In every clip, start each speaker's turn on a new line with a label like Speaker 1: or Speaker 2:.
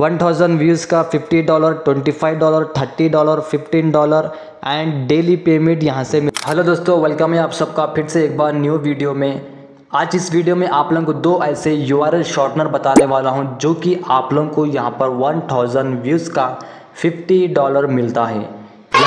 Speaker 1: 1000 views का 50 dollar 25 dollar 30 dollar 15 dollar and daily payment यहाँ से मिल हेलो दोस्तों वेलकम है आप सबका फिर से एक बार न्यू वीडियो में। आज इस वीडियो में आप लोगों को दो ऐसे यू आर शॉर्टनर बताने वाला हूँ जो कि आप लोगों को यहाँ पर 1000 व्यूज़ का 50 डॉलर मिलता है।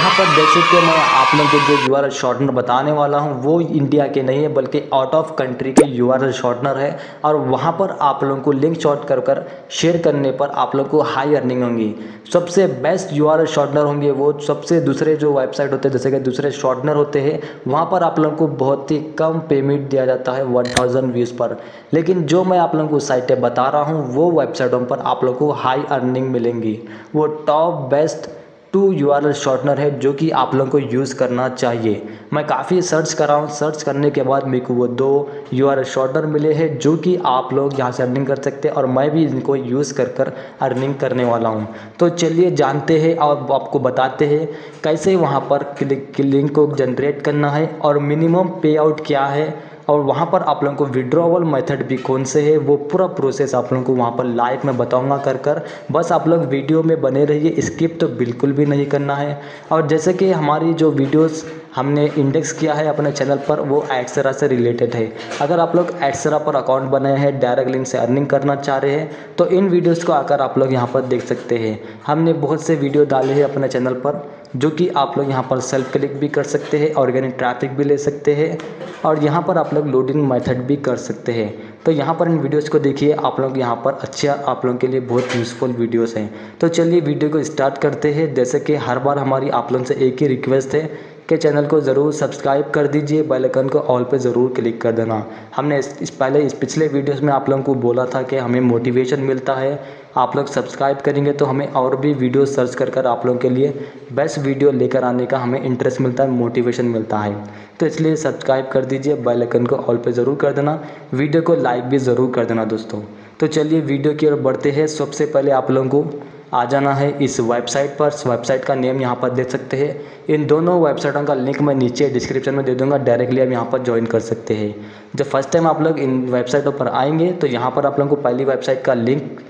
Speaker 1: यहाँ पर देख सकते मैं आप लोगों को जो यू आर शॉर्टनर बताने वाला हूँ, वो इंडिया के नहीं है, बल्कि आउट ऑफ़ कंट्री के यू आर शॉर्टनर है, और वहाँ पर आप लोगों को लिंक शॉर्ट कर कर शेयर करने पर आप लोगों को हाई अर्निंग होंगी। सबसे बेस्ट यू आर शॉर्टनर होंगे वो, सबसे दूसरे जो वेबसाइट होते हैं, जैसे कि दूसरे शॉर्टनर होते हैं, वहाँ पर आप लोगों को बहुत ही कम पेमेंट दिया जाता है वन थाउज़ेंड व्यूज़ पर। लेकिन जो मैं आप लोगों को साइटें बता रहा हूँ, वो वेबसाइटों पर आप लोगों को हाई अर्निंग मिलेंगी। वो top best two U R L shortener है, जो कि आप लोगों को यूज़ करना चाहिए। मैं काफ़ी सर्च कर रहा हूँ। सर्च करने के बाद मेरे को वो दो यू आर एल शॉर्टनर मिले हैं, जो कि आप लोग यहाँ से अर्निंग कर सकते हैं और मैं भी इनको यूज़ कर कर अर्निंग करने वाला हूँ। तो चलिए जानते हैं और आपको बताते हैं कैसे वहाँ पर क्लिक लिंक को जनरेट करना है और मिनिमम पे आउट क्या है। और वहाँ पर आप लोगों को विड्रॉवल मेथड भी कौन से है, वो पूरा प्रोसेस आप लोगों को वहाँ पर लाइव में बताऊँगा कर कर। बस आप लोग वीडियो में बने रहिए स्किप तो बिल्कुल भी नहीं करना है। और जैसे कि हमारी जो वीडियोस हमने इंडेक्स किया है अपने चैनल पर, वो एक्सरा से रिलेटेड है। अगर आप लोग एक्सरा पर अकाउंट बनाए हैं डायरेक्ट लिंक से अर्निंग करना चाह रहे हैं तो इन वीडियोज़ को आकर आप लोग यहाँ पर देख सकते हैं। हमने बहुत से वीडियो डाले हैं अपने चैनल पर। जो कि आप लोग यहाँ पर सेल्फ क्लिक भी कर सकते हैं ऑर्गेनिक ट्रैफ़िक भी ले सकते हैं और यहाँ पर आप लोग लोडिंग मेथड भी कर सकते हैं। तो यहाँ पर इन वीडियोस को देखिए, आप लोग यहाँ पर अच्छे, आप लोगों के लिए बहुत यूज़फुल वीडियोस हैं। तो चलिए वीडियो को स्टार्ट करते हैं। जैसे कि हर बार हमारी आप लोगों से एक ही रिक्वेस्ट है कि चैनल को ज़रूर सब्सक्राइब कर दीजिए बेल आइकन को ऑल पे ज़रूर क्लिक कर देना। हमने इस, इस पहले इस पिछले वीडियोस में आप लोगों को बोला था कि हमें मोटिवेशन मिलता है। आप लोग सब्सक्राइब करेंगे तो हमें और भी वीडियो सर्च कर कर आप लोगों के लिए बेस्ट वीडियो लेकर आने का हमें इंटरेस्ट मिलता है मोटिवेशन मिलता है। तो इसलिए सब्सक्राइब कर दीजिए बेल आइकन को ऑल पे ज़रूर कर देना। वीडियो को लाइक भी ज़रूर कर देना दोस्तों। तो चलिए वीडियो की ओर बढ़ते हैं। सबसे पहले आप लोगों को आ जाना है इस वेबसाइट पर। वेबसाइट का नेम यहाँ पर देख सकते हैं। इन दोनों वेबसाइटों का लिंक मैं नीचे डिस्क्रिप्शन में दे दूँगा। डायरेक्टली आप यहाँ पर ज्वाइन कर सकते हैं। जब फ़र्स्ट टाइम आप लोग इन वेबसाइटों पर आएँगे तो यहाँ पर आप लोगों को पहली वेबसाइट का लिंक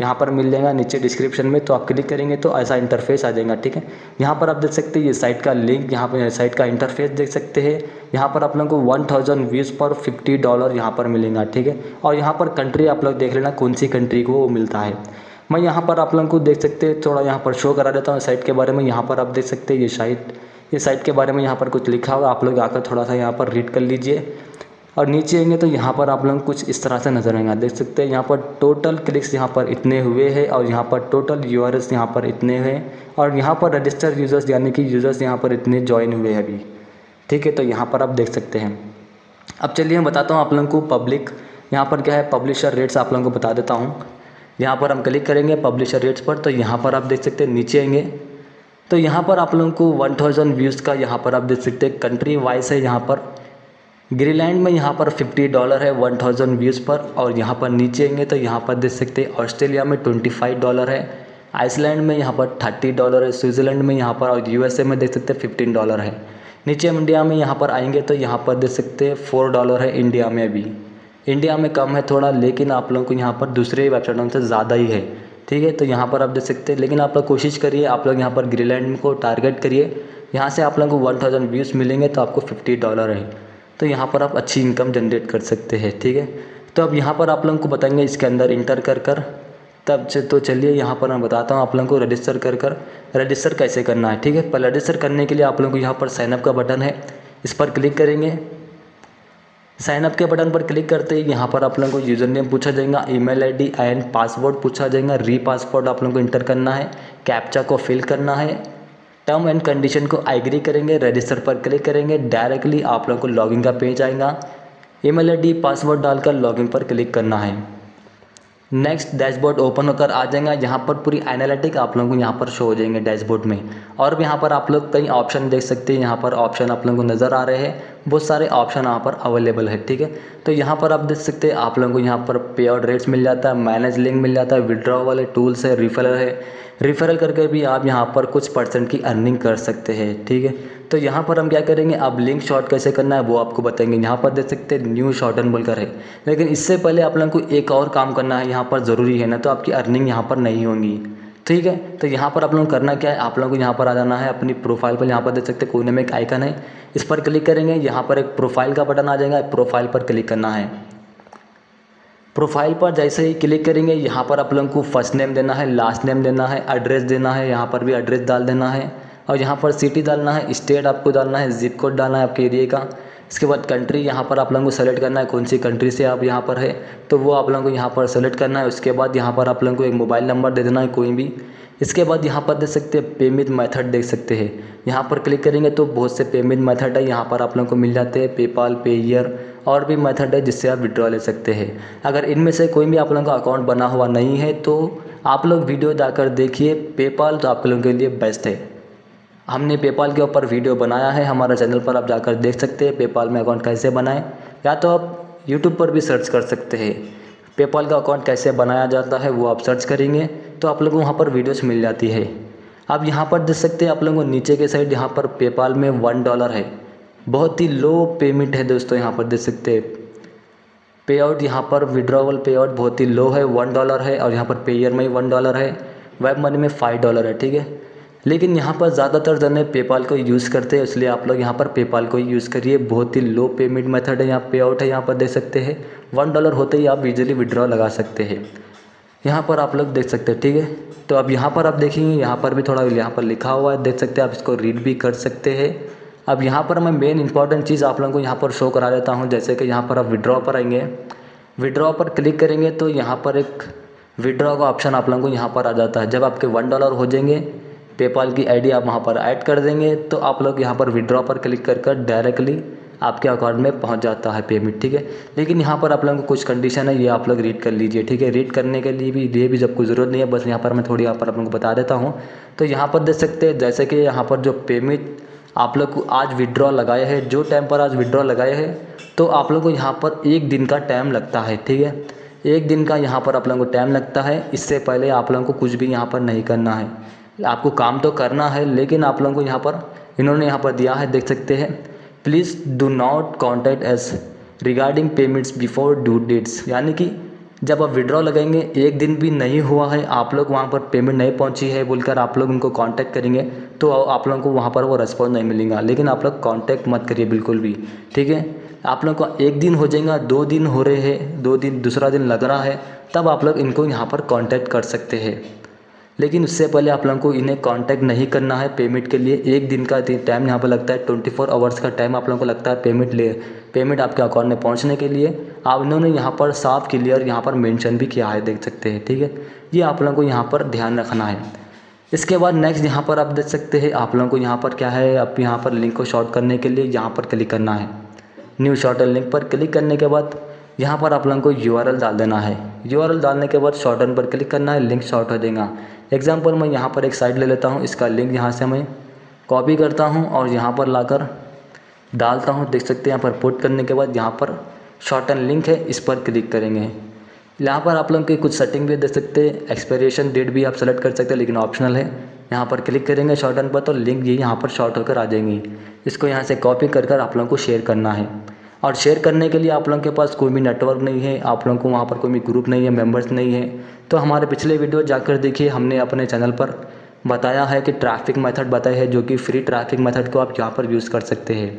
Speaker 1: यहाँ पर मिल जाएगा नीचे डिस्क्रिप्शन में। तो आप क्लिक करेंगे तो ऐसा इंटरफेस आ जाएगा, ठीक है? यहाँ पर आप देख सकते हैं ये साइट का लिंक यहाँ पर साइट का इंटरफेस देख सकते हैं। यहाँ पर आप लोगों को वन थाउज़ेंड व्यूज़ पर फिफ्टी डॉलर यहाँ पर मिलेगा, ठीक है? और यहाँ पर कंट्री आप लोग देख लेना कौन सी कंट्री को वो मिलता है। मैं यहाँ पर आप लोगों को देख सकते हैं थोड़ा यहाँ पर शो करा देता हूँ साइट के बारे में यहाँ पर आप देख सकते हैं ये साइट ये साइट के बारे में यहाँ पर कुछ लिखा होगा आप लोग आकर थोड़ा सा यहाँ पर रीड कर लीजिए और नीचे आएँगे तो यहाँ पर आप लोग कुछ इस तरह से नज़र आएँगे देख सकते हैं यहाँ पर टोटल क्लिक्स यहाँ पर इतने हुए हैं और यहाँ पर टोटल यू यहाँ पर इतने हैं और यहाँ पर रजिस्टर यूज़र्स यानी कि यूज़र्स यहाँ पर इतने ज्वाइन हुए हैं अभी ठीक है तो यहाँ पर आप देख सकते हैं अब चलिए मैं बताता हूँ आप लोगों को पब्लिक यहाँ पर क्या है पब्लिशर रेट्स आप लोगों को बता देता हूँ यहाँ पर हम क्लिक करेंगे पब्लिशर रेट्स पर तो यहाँ पर आप देख सकते हैं नीचे आएँगे तो यहाँ पर आप लोगों को वन थाउज़ेंड व्यूज़ का यहाँ पर आप देख सकते हैं कंट्री वाइज है यहाँ पर ग्रीलैंड में यहाँ पर 50 डॉलर है 1000 व्यूज़ पर और यहाँ पर नीचे आएँगे तो यहाँ पर देख सकते हैं ऑस्ट्रेलिया में 25 डॉलर है आइसलैंड में यहाँ पर 30 डॉलर है स्विट्ज़रलैंड में यहाँ पर और यूएसए में देख सकते हैं 15 डॉलर है नीचे इंडिया में यहाँ पर आएँगे तो यहाँ पर देख सकते हैं फोर डॉलर है इंडिया में भी इंडिया में कम है थोड़ा, लेकिन आप लोगों को यहाँ पर दूसरे वेबसाइटों से ज़्यादा ही है। ठीक है? तो यहाँ पर आप देख सकते हैं, लेकिन आप लोग कोशिश करिए, आप लोग यहाँ पर ग्रीलैंड को टारगेट करिए। यहाँ से आप लोगों को वन थाउज़ेंड व्यूज़ मिलेंगे तो आपको फिफ्टी डॉलर है। तो यहाँ पर आप अच्छी इनकम जनरेट कर सकते हैं, ठीक है? तो अब यहाँ पर आप लोगों को बताएँगे इसके अंदर इंटर कर कर। तब से तो चलिए, यहाँ पर मैं बताता हूँ आप लोगों को रजिस्टर कर कर। रजिस्टर कैसे करना है, ठीक है? पर रजिस्टर करने के लिए आप लोगों को यहाँ पर साइनअप का बटन है। इस पर क्लिक करेंगे। साइनअप के बटन पर क्लिक करते ही यहाँ पर आप लोगों को यूज़र नेम पूछा जाएगा ईमेल आईडी एंड पासवर्ड पूछा जाएगा री पासवर्ड आप लोगों को इंटर करना है कैप्चा को फिल करना है टर्म एंड कंडीशन को एग्री करेंगे रजिस्टर पर क्लिक करेंगे डायरेक्टली आप लोगों को लॉगिन का पेज आएगा ईमेल आईडी पासवर्ड डालकर लॉगिन पर क्लिक करना है। नेक्स्ट डैशबोर्ड ओपन होकर आ जाएगा। यहाँ पर पूरी एनालिटिक आप लोगों को यहाँ पर शो हो जाएँगे डैशबोर्ड में। और भी यहाँ पर आप लोग कई ऑप्शन देख सकते हैं। यहाँ पर ऑप्शन आप लोगों को नज़र आ रहे हैं। बहुत सारे ऑप्शन यहाँ पर अवेलेबल है, ठीक है? तो यहाँ पर आप देख सकते हैं, आप लोगों को यहाँ पर पे आउट रेट्स मिल जाता है मैनेज लिंक मिल जाता है विड्रॉ वाले टूल्स है रिफलर है। रिफरल करके भी आप यहाँ पर कुछ परसेंट की अर्निंग कर सकते हैं, ठीक है? तो यहाँ पर हम क्या करेंगे? अब लिंक शॉर्ट कैसे करना है वो आपको बताएँगे। यहाँ पर देख सकते हैं न्यू शॉर्टन बोलकर है। लेकिन इससे पहले आप लोगों को एक और काम करना है, यहाँ पर ज़रूरी है ना तो आपकी अर्निंग यहाँ पर नहीं होंगी, ठीक है? तो यहाँ पर आप लोगों करना क्या है? आप लोगों को यहाँ पर आ जाना है, अपनी प्रोफ़ाइल पर यहाँ पर देख सकते हैं कोने में एक आइकन है। इस पर क्लिक करेंगे, यहाँ पर एक प्रोफ़ाइल का बटन आ जाएगा प्रोफ़ाइल पर क्लिक करना है। प्रोफ़ाइल पर जैसे ही क्लिक करेंगे, यहाँ पर आप लोगों को फ़र्स्ट नेम देना है, लास्ट नेम देना है, एड्रेस देना है, यहाँ पर भी एड्रेस डाल देना है और यहाँ पर सिटी डालना है, स्टेट आपको डालना है, जिप कोड डालना है आपके एरिए का। इसके बाद कंट्री यहाँ पर आप लोगों को सेलेक्ट करना है, कौन सी कंट्री से आप यहाँ पर है तो वो आप लोगों को यहाँ पर सेलेक्ट करना है। उसके बाद यहाँ पर आप लोगों को एक मोबाइल नंबर दे देना है, कोई भी। इसके बाद यहाँ पर देख सकते हैं पेमेंट मेथड देख सकते हैं। यहाँ पर क्लिक करेंगे तो बहुत से पेमेंट मेथड है, यहाँ पर आप लोगों को मिल जाते हैं पेपाल पेयर और भी मेथड है जिससे आप विड्रॉ ले सकते हैं। अगर इनमें से कोई भी आप लोगों का अकाउंट बना हुआ नहीं है तो आप लोग वीडियो जाकर देखिए पेपाल तो आप लोगों के लिए बेस्ट है। हमने पेपाल के ऊपर वीडियो बनाया है, हमारा चैनल पर आप जाकर देख सकते हैं, पेपाल में अकाउंट कैसे बनाएँ, या तो आप यूट्यूब पर भी सर्च कर सकते हैं। पेपाल का अकाउंट कैसे बनाया जाता है, वो आप सर्च करेंगे तो आप लोगों को वहाँ पर वीडियोस मिल जाती है। आप यहाँ पर देख सकते हैं, आप लोगों को नीचे के साइड यहाँ पर पेपाल में वन डॉलर है। बहुत ही लो पेमेंट है दोस्तों, यहाँ पर देख सकते हैं। पे आउट यहाँ पर, विड्रॉवल पे आउट बहुत ही लो है, वन डॉलर है, और यहाँ पर पेयर में ही वन डॉलर है, वेब मनी में फाइव डॉलर है, ठीक है? लेकिन यहाँ पर ज़्यादातर जने पेपाल को यूज़ करते हैं इसलिए आप लोग यहाँ पर पेपाल को ही यूज़ करिए बहुत ही लो पेमेंट मेथड है यहाँ पे आउट है यहाँ पर देख सकते हैं वन डॉलर होते ही आप इजीली विड्रॉ लगा सकते हैं यहाँ पर आप लोग देख सकते हैं ठीक है तो अब यहाँ पर आप देखेंगे यहाँ पर भी थोड़ा यहाँ पर लिखा हुआ है देख सकते हैं आप इसको रीड भी कर सकते हैं अब यहाँ पर मैं मेन इंपॉर्टेंट चीज़ आप लोगों को यहाँ पर शो करा देता हूँ जैसे कि यहाँ पर आप विड्रॉ पर आएँगे विड्रॉ पर क्लिक करेंगे तो यहाँ पर एक विड्रॉ का ऑप्शन आप लोगों को यहाँ पर आ जाता है जब आपके वन डॉलर हो जाएँगे पेपाल की आईडी आप वहाँ पर ऐड कर देंगे तो आप लोग यहाँ पर विड्रॉ पर क्लिक कर कर डायरेक्टली आपके अकाउंट में पहुँच जाता है पेमेंट ठीक है? लेकिन यहाँ पर आप लोगों को कुछ कंडीशन है, ये आप लोग रीड कर लीजिए, ठीक है? रीड करने के लिए भी, ये भी जब कोई ज़रूरत नहीं है, बस यहाँ पर मैं थोड़ी यहाँ पर आप लोगों को बता देता हूँ। तो यहाँ पर देख सकते हैं, जैसे कि यहाँ पर जो पेमेंट आप लोग को आज विड्रॉ लगाए है, जो टाइम पर आज विड्रॉ लगाए हैं तो आप लोग को यहाँ पर एक दिन का टाइम लगता है, ठीक है? एक दिन का यहाँ पर आप लोगों को टाइम लगता है, इससे पहले आप लोगों को कुछ भी यहाँ पर नहीं करना है। आपको काम तो करना है, लेकिन आप लोगों को यहाँ पर, इन्होंने यहाँ पर दिया है, देख सकते हैं। Please do not contact us regarding payments before due dates यानी कि जब आप विड्रॉ लगाएँगे, एक दिन भी नहीं हुआ है, आप लोग वहाँ पर पेमेंट नहीं पहुँची है, बोलकर आप लोग उनको कांटेक्ट करेंगे तो आप लोगों को वहाँ पर वो रिस्पॉन्स नहीं मिलेगा। लेकिन आप लोग कांटेक्ट मत करिए, बिल्कुल भी। ठीक है? आप लोग को एक दिन हो जाएगा, दो दिन हो रहे हैं, दो दिन, दूसरा दिन लग रहा है, तब आप लोग इनको यहाँ पर कॉन्टैक्ट कर सकते हैं। लेकिन उससे पहले आप लोगों को इन्हें कांटेक्ट नहीं करना है पेमेंट के लिए। एक दिन का टाइम यहाँ पर लगता है ट्वेंटी फोर आवर्स का टाइम आप लोगों को लगता है पेमेंट ले पेमेंट आपके अकाउंट में पहुँचने के लिए। आप इन्होंने यहाँ पर साफ़ क्लियर यहाँ पर मेंशन भी किया है, देख सकते हैं, ठीक है? ये आप लोगों को यहाँ पर ध्यान रखना है। इसके बाद नेक्स्ट यहाँ पर आप देख सकते हैं, आप लोगों को यहाँ पर क्या है, आप यहाँ पर लिंक को शॉर्ट करने के लिए यहाँ पर क्लिक करना है। न्यू शॉर्टन लिंक पर क्लिक करने के बाद यहाँ पर आप लोगों को यूआरएल डाल देना है। यूआरएल डालने के बाद शॉर्टन पर क्लिक करना है लिंक शॉर्ट हो देगा एग्ज़ाम्पल मैं यहाँ पर एक साइड ले लेता हूँ। इसका लिंक यहाँ से मैं कॉपी करता हूँ और यहाँ पर लाकर डालता हूँ। देख सकते हैं, यहाँ पर पुट करने के बाद यहाँ पर शॉर्टन लिंक है। इस पर क्लिक करेंगे। यहाँ पर आप लोग की कुछ सेटिंग भी दे सकते हैं। एक्सपायरेशन डेट भी आप सेलेक्ट कर सकते हैं, लेकिन ऑप्शनल है। यहाँ पर क्लिक करेंगे शॉर्टन पर तो लिंक ये यहाँ पर शॉर्ट होकर आ जाएँगी। इसको यहाँ से कॉपी कर कर आप लोगों को शेयर करना है। और शेयर करने के लिए आप लोगों के पास कोई भी नेटवर्क नहीं है। आप लोगों को वहाँ पर कोई भी ग्रुप नहीं है मेंबर्स नहीं है। तो हमारे पिछले वीडियो जाकर देखिए, हमने अपने चैनल पर बताया है कि ट्रैफ़िक मेथड बताया है, जो कि फ्री ट्रैफ़िक मेथड को आप यहाँ पर यूज़ कर सकते हैं।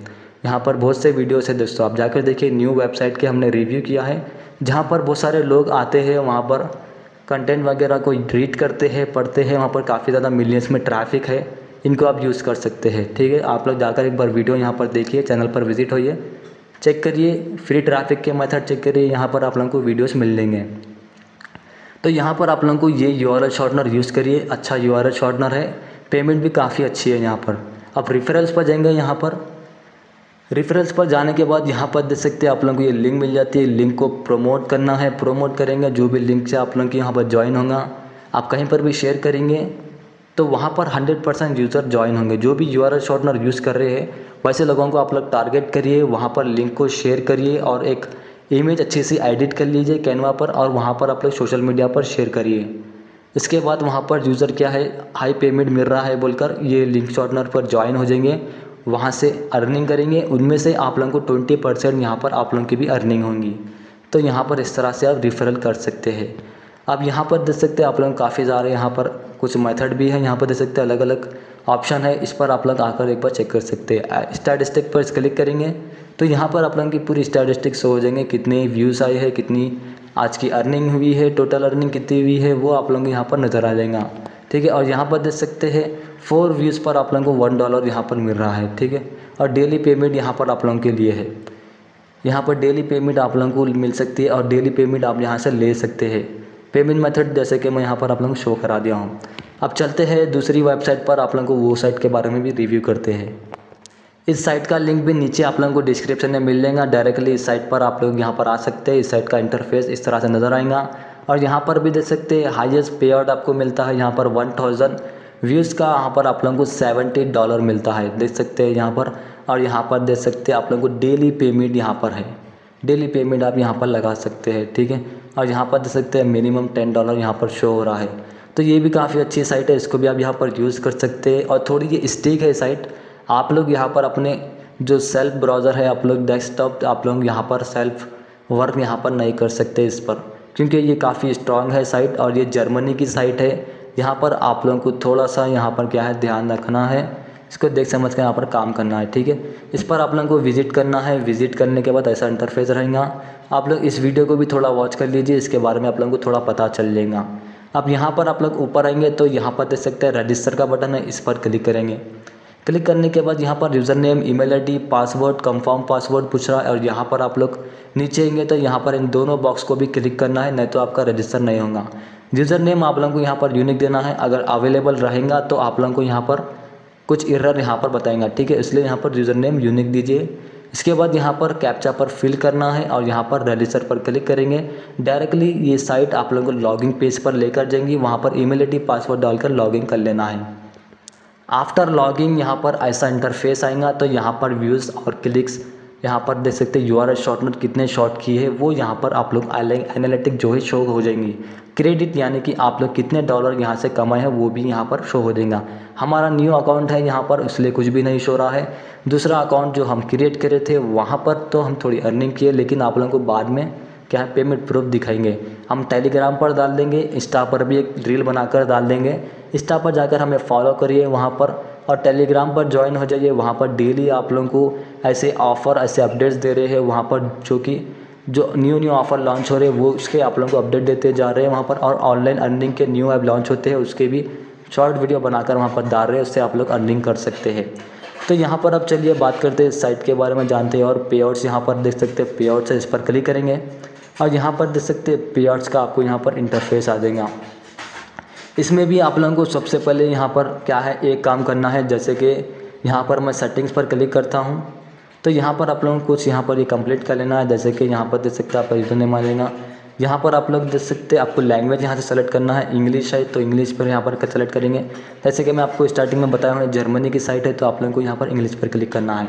Speaker 1: यहाँ पर बहुत से वीडियोस है दोस्तों, आप जाकर देखिए न्यू वेबसाइट के हमने रिव्यू किया है, जहाँ पर बहुत सारे लोग आते हैं, वहाँ पर कंटेंट वगैरह को रीड करते हैं, पढ़ते हैं, वहाँ पर काफ़ी ज़्यादा मिलियंस में ट्रैफ़िक है, इनको आप यूज़ कर सकते हैं, ठीक है? आप लोग जाकर एक बार वीडियो यहाँ पर देखिए चैनल पर विज़िट होइए चेक करिए फ्री ट्रैफ़िक के मेथड चेक करिए, यहाँ पर आप लोगों को वीडियोस मिल लेंगे। तो यहाँ पर आप लोगों को ये यू आर शॉर्टनर यूज़ करिए। अच्छा यू आर शॉर्टनर है। पेमेंट भी काफ़ी अच्छी है यहाँ पर। आप रिफरेंस पर जाएँगे यहाँ पर। रिफरेंस पर जाने के बाद यहाँ पर देख सकते हैं आप लोगों को ये लिंक मिल जाती है। लिंक को प्रमोट करना है। प्रमोट करेंगे। जो भी लिंक से आप लोगों की यहाँ पर ज्वाइन होगा, आप कहीं पर भी शेयर करेंगे तो वहाँ पर 100 परसेंट यूज़र ज्वाइन होंगे। जो भी यू आर शॉर्टनर यूज़ कर रहे हैं, वैसे लोगों को आप लोग टारगेट करिए। वहाँ पर लिंक को शेयर करिए और एक इमेज अच्छी सी एडिट कर लीजिए कैनवा पर और वहाँ पर आप लोग सोशल मीडिया पर शेयर करिए। इसके बाद वहाँ पर यूज़र क्या है? हाई पेमेंट मिल रहा है बोलकर। ये लिंक शॉर्टनर पर ज्वाइन हो जाएँगे। वहाँ से अर्निंग करेंगे। उनमें से आप लोगों को ट्वेंटी परसेंट यहाँ पर आप लोगों की भी अर्निंग होंगी। तो यहाँ पर इस तरह से आप रिफरल कर सकते हैं। आप यहाँ पर देख सकते हैं आप लोग काफ़ी ज़्यादा यहाँ पर कुछ मेथड भी है। यहाँ पर देख सकते हैं अलग अलग ऑप्शन है। इस पर आप लोग आकर एक बार चेक कर सकते हैं। स्टैटिस्टिक पर क्लिक करेंगे। तो यहाँ पर लोगों की पूरी स्टैटिस्टिक शो हो जाएँगे, कितने व्यूज़ आए हैं, कितनी आज की अर्निंग हुई है टोटल अर्निंग कितनी हुई है, वो आप लोगों को यहाँ पर नज़र आ जाएगा। ठीक है? और यहाँ पर देख सकते हैं फोर व्यूज़ पर आप लोगों को वन डॉलर यहाँ पर मिल रहा है, ठीक है? और डेली पेमेंट यहाँ पर आप लोगों के लिए है। यहाँ पर डेली पेमेंट आप लोगों को मिल सकती है और डेली पेमेंट आप यहाँ से ले सकते हैं। पेमेंट मेथड जैसे कि मैं यहाँ पर आप लोगों को शो करा दिया हूँ। अब चलते हैं, दूसरी वेबसाइट पर आप लोगों को वो साइट के बारे में भी रिव्यू करते हैं। इस साइट का लिंक भी नीचे आप लोगों को डिस्क्रिप्शन में मिल जाएगा डायरेक्टली इस साइट पर आप लोग यहाँ पर आ सकते हैं इस साइट का इंटरफेस इस तरह से नज़र आएगा और यहाँ पर भी देख सकते हैं हाईएस्ट पे आउट आपको मिलता है यहाँ पर वन थाउज़ेंड व्यूज़ का यहाँ पर आप लोगों को सेवेंटी डॉलर मिलता है देख सकते हैं यहाँ पर और यहाँ पर देख सकते हैं आप लोगों को डेली पेमेंट यहाँ पर है डेली पेमेंट आप यहाँ पर लगा सकते हैं ठीक है और यहाँ पर देख सकते हैं मिनिमम टेन डॉलर यहाँ पर शो हो रहा है तो ये भी काफ़ी अच्छी साइट है इसको भी आप यहाँ पर यूज़ कर सकते हैं और थोड़ी ये स्टिक है साइट आप लोग यहाँ पर अपने जो सेल्फ ब्राउज़र है, आप लोग डेस्कटॉप आप लोग यहाँ पर सेल्फ वर्क यहाँ पर नहीं कर सकते इस पर। क्योंकि ये काफ़ी स्ट्रांग है साइट और ये जर्मनी की साइट है। यहाँ पर आप लोगों को थोड़ा सा यहाँ पर क्या है, ध्यान रखना है। इसको देख समझ कर यहाँ पर काम करना है, ठीक है? इस पर आप लोगों को विज़िट करना है। विज़िट करने के बाद ऐसा इंटरफेस रहेगा। आप लोग इस वीडियो को भी थोड़ा वॉच कर लीजिए। इसके बारे में आप लोगों को थोड़ा पता चल जाएगा। अब यहाँ पर आप लोग ऊपर आएँगे तो यहाँ पर देख सकते हैं रजिस्टर का बटन है। इस पर क्लिक करेंगे। क्लिक करने के बाद यहाँ पर user name, email ID, password, confirm password पूछ रहा है और यहाँ पर आप लोग नीचे आएँगे तो यहाँ पर इन दोनों बॉक्स को भी क्लिक करना है, नहीं तो आपका रजिस्टर नहीं होगा। यूज़र नेम आप लोगों को यहाँ पर यूनिक देना है। अगर अवेलेबल रहेगा तो आप लोगों को यहाँ पर कुछ एरर यहाँ पर बताएँगा, ठीक है? इसलिए यहाँ पर यूज़र नेम यूनिक दीजिए। इसके बाद यहाँ पर कैप्चा पर फिल करना है और यहाँ पर रजिस्टर पर क्लिक करेंगे। डायरेक्टली ये साइट आप लोगों को लॉगिंग पेज पर लेकर जाएँगी। वहाँ पर ईमेल आईडी पासवर्ड डालकर लॉगिंग कर लेना है। आफ्टर लॉगिंग यहाँ पर ऐसा इंटरफेस आएगा तो यहाँ पर व्यूज़ और क्लिक्स यहाँ पर देख सकते हैं यू आर एस शॉर्टनर कितने शॉर्ट किए हैं, वो यहाँ पर आप लोग एनालिटिक जो है शो हो जाएँगी। क्रेडिट यानी कि आप लोग कितने डॉलर यहाँ से कमाए हैं, वो भी यहाँ पर शो हो जाएगा हमारा न्यू अकाउंट है यहाँ पर इसलिए कुछ भी नहीं शो रहा है। दूसरा अकाउंट जो हम क्रिएट करे थे, वहाँ पर तो हम थोड़ी अर्निंग किए, लेकिन आप लोगों को बाद में क्या पेमेंट प्रूफ दिखाएँगे। हम टेलीग्राम पर डाल देंगे इंस्टा पर भी एक रील बनाकर डाल देंगे। इंस्टा पर जाकर हमें फॉलो करिए वहाँ पर और टेलीग्राम पर ज्वाइन हो जाइए। वहाँ पर डेली आप लोगों को ऐसे ऑफ़र ऐसे अपडेट्स दे रहे हैं वहाँ पर जो कि, जो न्यू न्यू ऑफ़र लॉन्च हो रहे हैं, वो उसके आप लोगों को अपडेट देते जा रहे हैं वहाँ पर और ऑनलाइन अर्निंग के न्यू ऐप लॉन्च होते हैं, उसके भी शॉर्ट वीडियो बनाकर वहाँ पर डाल रहे हैं, उससे आप लोग अर्निंग कर सकते हैं। तो यहाँ पर अब चलिए बात करते हैं साइट के बारे में, जानते हैं और पे आउट्स यहाँ पर देख सकते हैं। पे आउट्स इस पर क्लिक करेंगे और यहाँ पर देख सकते हैं पे आउट्स का आपको यहाँ पर इंटरफेस आ जाएगा। इसमें भी आप लोगों को सबसे पहले यहाँ पर क्या है एक काम करना है जैसे कि यहाँ पर मैं सेटिंग्स पर क्लिक करता हूँ तो यहाँ पर आप लोगों को कुछ यहाँ पर ये कंप्लीट कर लेना है जैसे कि यहाँ पर देख सकते हैं आप यूज़र नेम जाएगा यहाँ पर आप लोग देख सकते हैं आपको लैंग्वेज यहाँ से सेलेक्ट करना है इंग्लिश है तो इंग्लिश पर यहाँ पर सेलेक्ट करेंगे जैसे कि मैं आपको स्टार्टिंग में बताया हूँ जर्मनी की साइट है तो आप लोगों को यहाँ पर इंग्लिश पर क्लिक करना है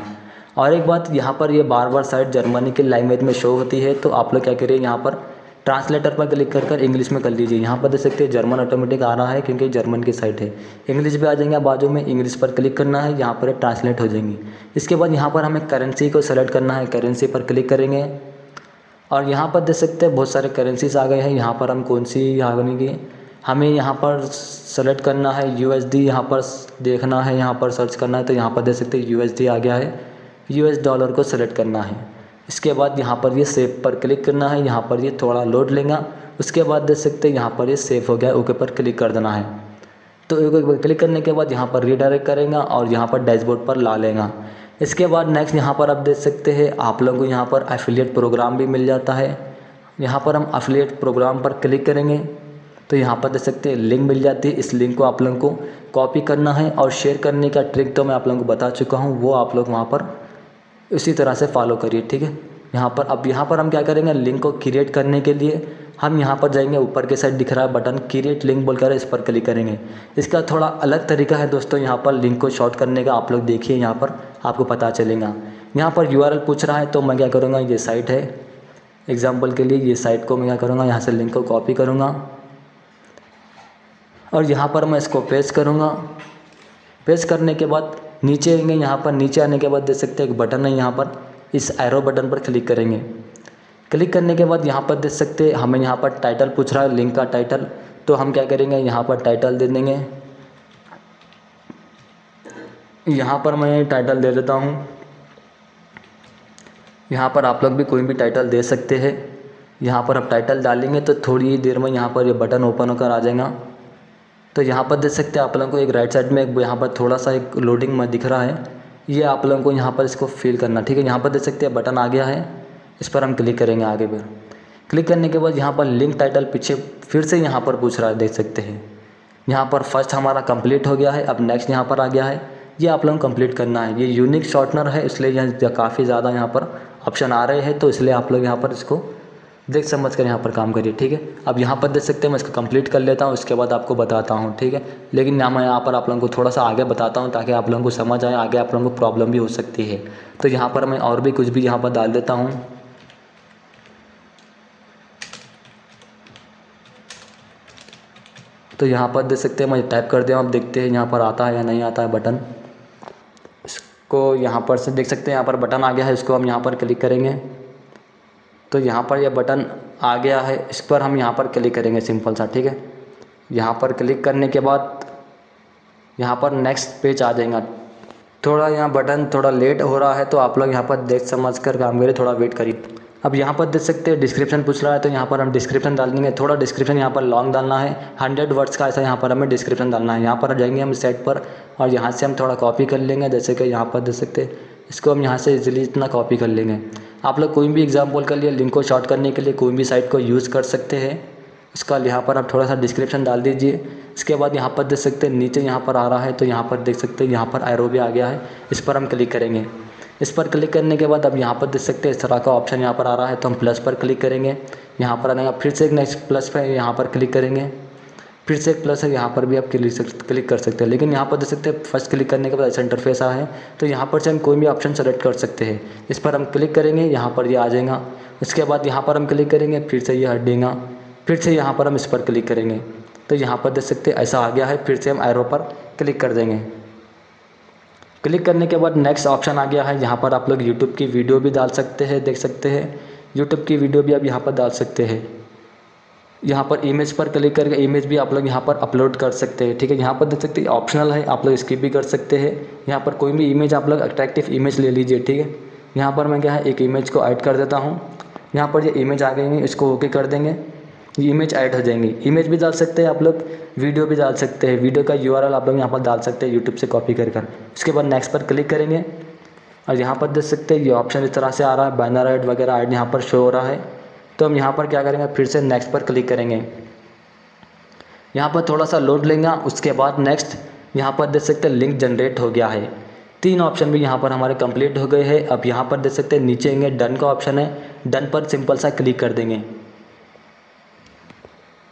Speaker 1: और एक बात यहाँ पर ये बार बार साइट जर्मनी की लैंग्वेज में शो होती है तो आप लोग क्या करिए यहाँ पर ट्रांसलेटर पर क्लिक कर कर इंग्लिश में कर लीजिए। यहाँ पर देख सकते हैं जर्मन ऑटोमेटिक आ रहा है क्योंकि जर्मन की साइट है। इंग्लिश भी आ जाएँगे बाजू में इंग्लिश पर क्लिक करना है, यहाँ पर ट्रांसलेट हो जाएँगी। इसके बाद यहाँ पर हमें करेंसी को सेलेक्ट करना है। करेंसी पर क्लिक करेंगे। और यहाँ पर देख सकते हैं बहुत सारे करेंसीज आ गए हैं। यहाँ पर हम कौन सी बनेगी हमें यहाँ पर सेलेक्ट करना है यू एस डी यहाँ पर देखना है, यहाँ पर सर्च करना है तो यहाँ पर देख सकते हैं यू एस डी आ गया है। यू एस डॉलर को सेलेक्ट करना है। इसके बाद यहाँ पर ये सेव पर क्लिक करना है, यहाँ पर ये थोड़ा लोड लेगा। उसके बाद देख सकते हैं यहाँ पर ये सेव हो गया, ओके पर क्लिक कर देना है। तो एक पर क्लिक करने के बाद यहाँ पर रीडायरेक्ट करेगा और यहाँ पर डैशबोर्ड पर ला लेगा। इसके बाद नेक्स्ट यहाँ पर आप देख सकते हैं, आप लोगों को यहाँ पर एफिलिएट प्रोग्राम भी मिल जाता है। यहाँ पर हम एफिलिएट प्रोग्राम पर क्लिक करेंगे तो यहाँ पर देख सकते हैं लिंक मिल जाती है। इस लिंक को आप लोगों को कॉपी करना है और शेयर करने का ट्रिक तो मैं आप लोगों को बता चुका हूँ, वो आप लोग वहाँ पर इसी तरह से फॉलो करिए, ठीक है? यहाँ पर, अब यहाँ पर हम क्या करेंगे? लिंक को क्रिएट करने के लिए हम यहाँ पर जाएँगे, ऊपर के साइड दिख रहा है बटन क्रिएट लिंक बोलकर इस पर क्लिक करेंगे। इसका थोड़ा अलग तरीका है दोस्तों, यहाँ पर लिंक को शॉर्ट करने का, आप लोग देखिए यहाँ पर, आपको पता चलेगा। यहाँ पर यूआरएल पूछ रहा है तो मैं क्या करूँगा, ये साइट है। एग्ज़ाम्पल के लिए ये साइट को मैं क्या करूँगा, यहाँ से लिंक को कॉपी करूँगा। और यहाँ पर मैं इसको पेस्ट करूँगा। पेस्ट करने के बाद नीचे आएँगे, यहाँ पर नीचे आने के बाद देख सकते हैं एक बटन है यहाँ पर। इस एरो बटन पर क्लिक करेंगे। क्लिक करने के बाद यहाँ पर देख सकते हैं, हमें यहाँ पर टाइटल पूछ रहा है लिंक का टाइटल तो हम क्या करेंगे, यहाँ पर टाइटल दे देंगे। यहाँ पर मैं टाइटल दे देता हूँ। यहाँ पर आप लोग भी कोई भी टाइटल दे सकते हैं। यहाँ पर आप टाइटल डालेंगे तो थोड़ी ही देर में यहाँ पर ये बटन ओपन होकर आ जाएगा। तो यहाँ पर देख सकते हैं आप लोगों को एक राइट साइड में एक यहाँ पर थोड़ा सा एक लोडिंग में दिख रहा है ये आप लोगों को यहाँ पर इसको फिल करना ठीक है यहाँ पर देख सकते हैं बटन आ गया है इस पर हम क्लिक करेंगे आगे पर क्लिक करने के बाद यहाँ पर लिंक टाइटल पीछे फिर से यहाँ पर पूछ रहा है देख सकते हैं यहाँ पर फ़र्स्ट हमारा कंप्लीट हो गया है अब नेक्स्ट यहाँ पर आ गया है ये आप लोगों को कंप्लीट करना है ये यूनिक शॉर्टनर है इसलिए यहाँ काफ़ी ज़्यादा यहाँ पर ऑप्शन आ रहे हैं तो इसलिए आप लोग यहाँ पर इसको देख समझ कर यहाँ पर काम करिए ठीक है अब यहाँ पर देख सकते हैं मैं इसको कंप्लीट कर लेता हूँ उसके बाद आपको बताता हूँ ठीक है लेकिन यहाँ मैं यहाँ पर आप लोगों को थोड़ा सा आगे बताता हूँ ताकि आप लोगों को समझ आए आगे आप लोगों को प्रॉब्लम भी हो सकती है तो यहाँ पर मैं और भी कुछ भी यहाँ पर डाल देता हूँ तो यहाँ पर देख सकते हैं मैं टाइप कर दिया अब देखते हैं यहाँ पर आता है या नहीं आता है बटन इसको यहाँ पर से देख सकते हैं यहाँ पर बटन आ गया है इसको हम यहाँ पर क्लिक करेंगे तो यहाँ पर यह बटन आ गया है इस पर हम यहाँ पर क्लिक करेंगे सिंपल सा ठीक है यहाँ पर क्लिक करने के बाद यहाँ पर नेक्स्ट पेज आ जाएगा थोड़ा यहाँ बटन थोड़ा लेट हो रहा है तो आप लोग यहाँ पर देख समझ कर काम करिए थोड़ा वेट करिए अब यहाँ पर देख सकते हैं डिस्क्रिप्शन पूछ रहा है तो यहाँ पर हम डिस्क्रिप्शन डाल देंगे थोड़ा डिस्क्रिप्शन यहाँ पर लॉन्ग डालना है हंड्रेड वर्ड्स का ऐसा यहाँ पर हमें डिस्क्रिप्शन डालना है यहाँ पर जाएँगे हम सेट पर और यहाँ से हम थोड़ा कॉपी कर लेंगे जैसे कि यहाँ पर देख सकते हैं इसको हम यहाँ से इजीली इतना कॉपी कर लेंगे आप लोग कोई भी एग्ज़ाम्पल के लिए लिंक को शॉर्ट करने के लिए कोई भी साइट को यूज़ कर सकते हैं। इसका यहाँ पर आप थोड़ा सा डिस्क्रिप्शन डाल दीजिए। इसके बाद यहाँ पर देख सकते हैं, नीचे यहाँ पर आ रहा है तो यहाँ पर देख सकते हैं, यहाँ पर एरो भी आ गया है। इस पर हम क्लिक करेंगे। इस पर क्लिक करने के बाद अब यहाँ पर देख सकते हैं, इस तरह का ऑप्शन यहाँ पर आ रहा है तो हम प्लस पर क्लिक करेंगे। यहाँ पर आने फिर से एक नेक्स्ट प्लस पर यहाँ पर क्लिक करेंगे। फिर से एक प्लस है, यहाँ पर भी आप क्लिक कर सकते हैं। लेकिन यहाँ पर देख सकते हैं फ़र्स्ट क्लिक करने के बाद ऐसा इंटरफेस आ है। तो यहाँ पर से हम कोई भी ऑप्शन सेलेक्ट कर सकते हैं। इस पर हम क्लिक करेंगे, यहाँ पर ये आ जाएगा। उसके बाद यहाँ पर हम क्लिक करेंगे, फिर से ये हटेगा। फिर से यहाँ पर हम इस पर क्लिक करेंगे। तो यहाँ पर देख सकते ऐसा आ गया है। फिर से हम एरो पर क्लिक कर देंगे। क्लिक करने के बाद नेक्स्ट ऑप्शन आ गया है। यहाँ पर आप लोग यूट्यूब की वीडियो भी डाल सकते हैं, देख सकते हैं। यूट्यूब की वीडियो भी आप यहाँ पर डाल सकते हैं। यहाँ पर इमेज पर क्लिक करके इमेज भी आप लोग यहाँ पर अपलोड कर सकते हैं, ठीक है? यहाँ पर देख सकते हैं ऑप्शनल है, आप लोग स्किप भी कर सकते हैं। यहाँ पर कोई भी इमेज आप लोग अट्रैक्टिव इमेज ले लीजिए, ठीक है? यहाँ पर मैं क्या है, एक इमेज को ऐड कर देता हूँ। यहाँ पर ये इमेज आ गई इसको ओके कर देंगे। ये इमेज ऐड हो जाएँगी। इमेज भी डाल सकते हैं आप लोग वीडियो भी डाल सकते हैं। वीडियो का यूआरएल आप लोग यहाँ पर डाल सकते हैं यूट्यूब से कॉपी कर कर। उसके बाद नेक्स्ट पर क्लिक करेंगे। और यहाँ पर देख सकते हैं, ये ऑप्शन इस तरह से आ रहा है बैनर ऐड वगैरह ऐड यहाँ पर शो हो रहा है। तो हम यहाँ पर क्या करेंगे? फिर से नेक्स्ट पर क्लिक करेंगे। यहाँ पर थोड़ा सा लोड लेंगे, उसके बाद नेक्स्ट यहाँ पर देख सकते हैं लिंक जनरेट हो गया है। तीन ऑप्शन भी यहाँ पर हमारे कंप्लीट हो गए हैं। अब यहाँ पर देख सकते हैं नीचे डन का ऑप्शन है। डन पर सिंपल सा क्लिक कर देंगे।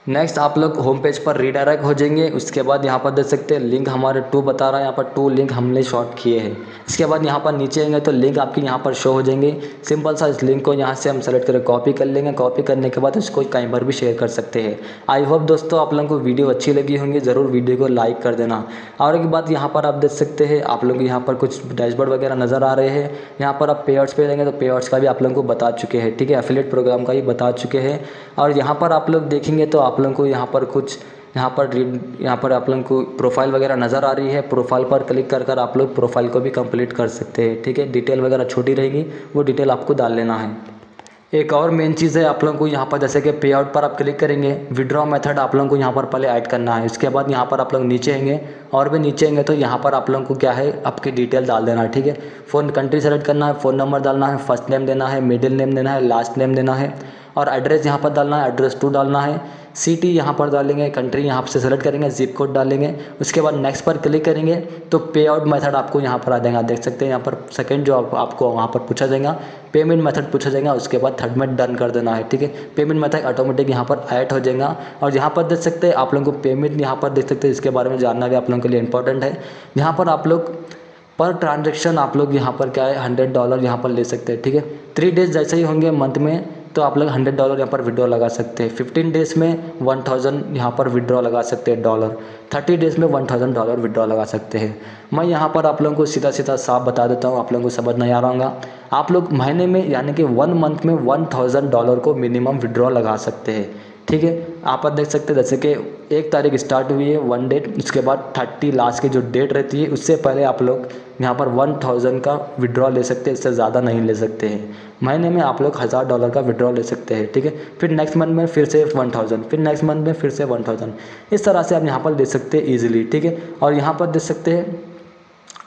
Speaker 1: नेक्स्ट आप लोग होम पेज पर रीडायरेक्ट हो जाएँगे। उसके बाद यहाँ पर देख सकते हैं लिंक हमारे टू बता रहा है। यहाँ पर टू लिंक हमने शॉर्ट किए हैं। इसके बाद यहाँ पर नीचे आएँगे तो लिंक आपके यहाँ पर शो हो जाएँगे। सिंपल सा इस लिंक को यहाँ से हम सेलेक्ट करके कॉपी कर लेंगे। कॉपी करने के बाद इसको कहीं पर भी शेयर कर सकते हैं। आई होप दोस्तों आप लोगों को वीडियो अच्छी लगी होंगी। ज़रूर वीडियो को लाइक कर देना। और एक बात यहाँ पर आप देख सकते हैं, आप लोग यहाँ पर कुछ डैशबोर्ड वगैरह नज़र आ रहे हैं। यहाँ पर आप पेयर्स पे लेंगे तो पेयर्स का भी आप लोगों को बता चुके हैं। ठीक है एफिलेट प्रोग्राम का भी बता चुके हैं। और यहाँ पर आप लोग देखेंगे तो आप लोगों को यहाँ पर कुछ, यहाँ पर रीड यहाँ पर आप लोगों को प्रोफ़ाइल वगैरह नज़र आ रही है प्रोफ़ाइल पर क्लिक कर कर आप लोग प्रोफ़ाइल को भी कंप्लीट कर सकते हैं, ठीक है? डिटेल वगैरह छोटी रहेगी, वो डिटेल आपको डाल लेना है। एक और मेन चीज़ है आप लोगों को यहाँ पर, जैसे कि पे आउट पर आप क्लिक करेंगे विड्रॉ मेथड आप लोगों को यहाँ पर पहले ऐड करना है। उसके बाद यहाँ पर आप लोग नीचे आएँगे, और भी नीचे आएँगे तो यहाँ पर आप लोगों को क्या है? आपकी डिटेल डाल देना है, ठीक है? फ़ोन कंट्री सेलेक्ट करना है फ़ोन नंबर डालना है फ़र्स्ट नेम देना है मिडिल नेम देना है लास्ट नेम देना है। और एड्रेस यहाँ पर डालना है एड्रेस टू डालना है सिटी यहाँ पर डालेंगे कंट्री यहाँ से सेलेक्ट करेंगे जिप कोड डालेंगे उसके बाद नेक्स्ट पर क्लिक करेंगे तो पे आउट मेथड आपको यहाँ पर आ जाएगा देख सकते हैं यहाँ पर सेकंड जो आप, आपको वहाँ पर पूछा जाएगा पेमेंट मेथड पूछा जाएगा उसके बाद थर्ड में डन कर देना है ठीक है पेमेंट मेथड ऑटोमेटिक यहाँ पर ऐड हो जाएगा और यहाँ पर देख सकते हैं आप लोगों को पेमेंट यहाँ पर देख सकते हैं इसके बारे में जानना भी आप लोगों के लिए इंपॉर्टेंट है यहाँ पर आप लोग पर ट्रांजेक्शन आप लोग यहाँ पर क्या है हंड्रेड डॉलर यहाँ पर ले सकते हैं ठीक है थ्री डेज़ जैसे ही होंगे मंथ में तो आप लोग हंड्रेड डॉलर यहाँ पर विड्रॉ लगा सकते हैं। फिफ्टीन डेज़ में वन थाउज़ेंड यहाँ पर विड्रॉ लगा सकते हैं डॉलर थर्टी डेज़ में वन थाउज़ेंड डॉलर विड्रॉ लगा सकते हैं। मैं यहाँ पर आप लोगों को सीधा सीधा साफ़ बता देता हूँ, आप लोगों को समझ नहीं आ रहा होगा। आप लोग महीने में, यानी कि वन मंथ में वन थाउज़ेंड डॉलर को मिनिमम विड्रॉ लगा सकते हैं। ठीक है? आप देख सकते हैं, जैसे कि एक तारीख स्टार्ट हुई है वन डेट उसके बाद थर्टी लास्ट की जो डेट रहती है, उससे पहले आप लोग यहाँ पर वन थाउज़ेंड का विड्रॉ ले सकते हैं, इससे ज़्यादा नहीं ले सकते हैं। महीने में आप लोग हज़ार डॉलर का विड्रॉ ले सकते हैं, ठीक है? फिर नेक्स्ट मंथ में फिर से वन थाउज़ेंड फिर नेक्स्ट मंथ में फिर से वन थाउज़ेंड इस तरह से आप यहाँ पर ले सकते हैं ईजिली ठीक है? और यहाँ पर देख सकते हैं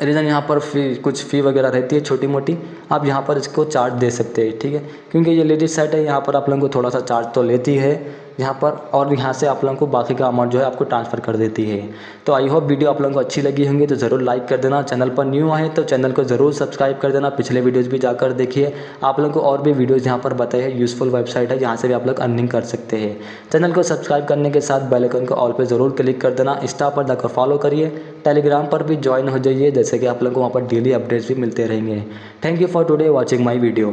Speaker 1: रीज़न यहाँ पर फ़ी कुछ फ़ी वगैरह रहती है छोटी मोटी आप यहाँ पर इसको चार्ज दे सकते हैं, ठीक है? क्योंकि ये लेडीज़ साइट है, यहाँ पर आप लोगों को थोड़ा सा चार्ज तो लेती है। यहाँ पर और यहाँ से आप लोगों को बाकी का अमाउंट जो है आपको ट्रांसफ़र कर देती है। तो आई होप वीडियो आप लोगों को अच्छी लगी होंगी तो ज़रूर लाइक कर देना। चैनल पर न्यू आए तो चैनल को ज़रूर सब्सक्राइब कर देना। पिछले वीडियोज़ भी जाकर देखिए। आप लोगों को और भी वीडियोज़ यहाँ पर बताए हैं। यूज़फुल वेबसाइट है, जहाँ से भी आप लोग अर्निंग कर सकते हैं। चैनल को सब्सक्राइब करने के साथ बेलकन को ऑल पर ज़रूर क्लिक कर देना। इंस्टा पर जाकर फॉलो करिए। टेलीग्राम पर भी ज्वाइन हो जाइए। जैसे कि आप लोगों को वहाँ पर डेली अपडेट्स भी मिलते रहेंगे। Thank you for today watching my video